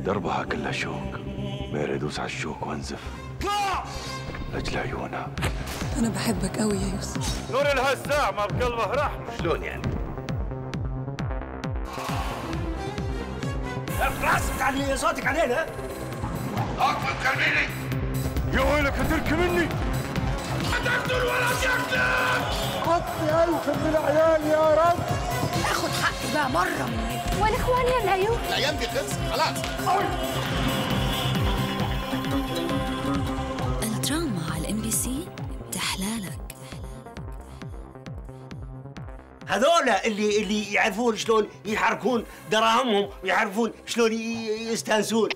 دربها كلها شوك ميري دوس على الشوك وانزف. لاجل عيونها. أنا بحبك قوي يا يوسف. نور الهزاع ما بقلبه رحمة. شلون يعني؟ راسك تعلي صوتك علينا أقفل كلميني. يا ويلك هتركي مني. هتقتل ولا تقتل اخد بقى مرة مني. والإخوان يا ملايو الأيام دي خلصت خلاص. الدراما على الام بي سي تحلالك. هذولا اللي اللي يعرفون شلون يحركون دراهمهم ويعرفون شلون يستانسون.